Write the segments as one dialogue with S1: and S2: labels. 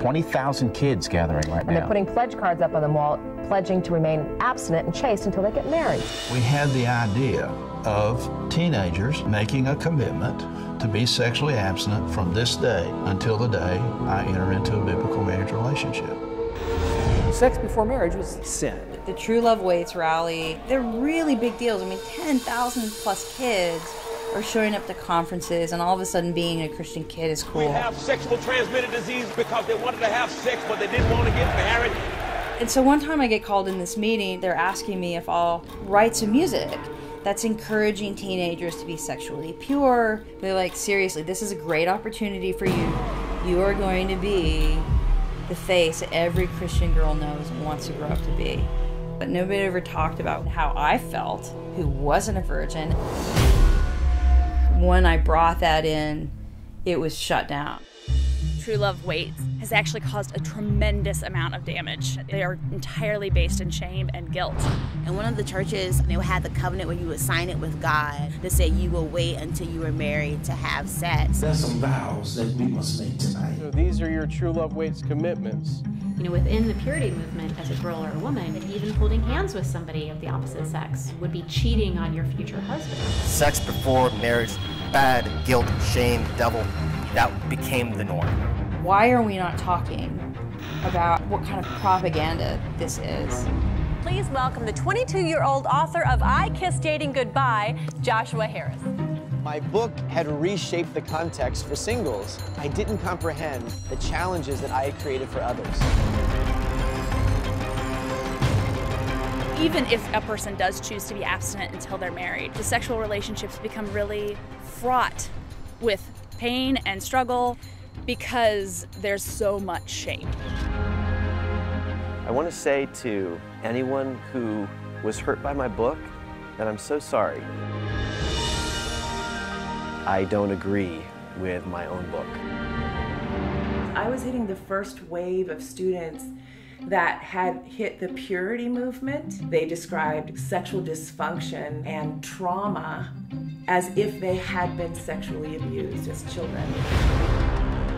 S1: 20,000 kids gathering right
S2: And
S1: now.
S2: And they're putting pledge cards up on the wall, pledging to remain abstinent and chaste until they get married.
S3: We had the idea of teenagers making a commitment to be sexually abstinent from this day until the day I enter into a biblical marriage relationship.
S4: Sex before marriage was sin.
S5: The True Love Waits rally, they're really big deals. I mean, 10,000 plus kids are showing up to conferences, and all of a sudden being a Christian kid is cool.
S6: We have sexual transmitted disease because they wanted to have sex, but they didn't want to get married.
S5: And so one time I get called in this meeting, they're asking me if I'll write some music that's encouraging teenagers to be sexually pure. They're like, seriously, this is a great opportunity for you. You are going to be the face every Christian girl knows and wants to grow up to be. But nobody ever talked about how I felt, who wasn't a virgin. When I brought that in, it was shut down.
S7: True Love Waits has actually caused a tremendous amount of damage. They are entirely based in shame and guilt.
S8: In one of the churches, they had the covenant where you would sign it with God to say you will wait until you were married to have sex.
S9: There's some vows that we must make tonight.
S10: So these are your True Love Waits commitments.
S11: You know, within the purity movement, as a girl or a woman, even holding hands with somebody of the opposite sex would be cheating on your future husband.
S12: Sex before marriage, bad, guilt, shame, devil, that became the norm.
S5: Why are we not talking about what kind of propaganda this is?
S13: Please welcome the 22 year old author of I Kissed Dating Goodbye, Joshua Harris.
S14: My book had reshaped the context for singles. I didn't comprehend the challenges that I had created for others.
S7: Even if a person does choose to be abstinent until they're married, the sexual relationships become really fraught with pain and struggle because there's so much shame.
S15: I want to say to anyone who was hurt by my book that I'm so sorry. I don't agree with my own book.
S16: I was hitting the first wave of students that had hit the purity movement. They described sexual dysfunction and trauma as if they had been sexually abused as children.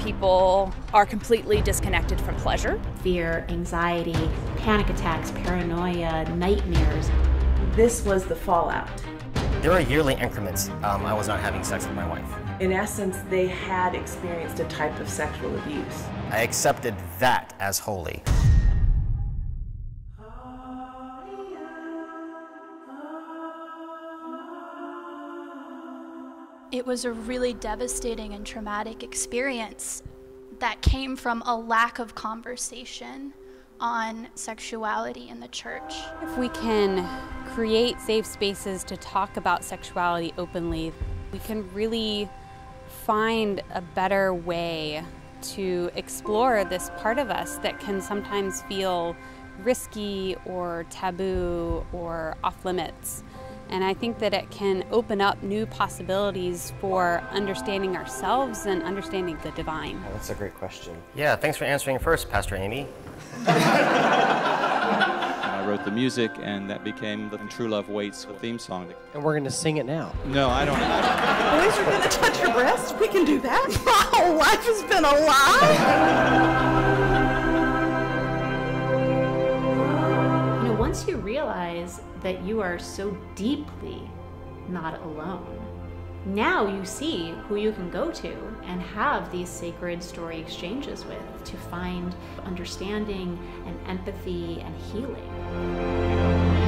S7: People are completely disconnected from pleasure.
S11: Fear, anxiety, panic attacks, paranoia, nightmares.
S16: This was the fallout.
S12: There are yearly increments um, I was not having sex with my wife.
S16: In essence, they had experienced a type of sexual abuse.
S12: I accepted that as holy.
S17: It was a really devastating and traumatic experience that came from a lack of conversation on sexuality in the church.
S18: If we can create safe spaces to talk about sexuality openly, we can really find a better way to explore this part of us that can sometimes feel risky or taboo or off limits. And I think that it can open up new possibilities for understanding ourselves and understanding the divine.
S15: Oh, that's a great question.
S12: Yeah, thanks for answering first, Pastor Amy.
S19: I wrote the music, and that became the True Love Waits theme song.
S4: And we're going to sing it now.
S19: No, I don't.
S20: Boys are going to touch your breast. We can do that. My whole life has been a lie.
S11: You know, once you realize that you are so deeply not alone, now you see who you can go to and have these sacred story exchanges with to find understanding and empathy and healing.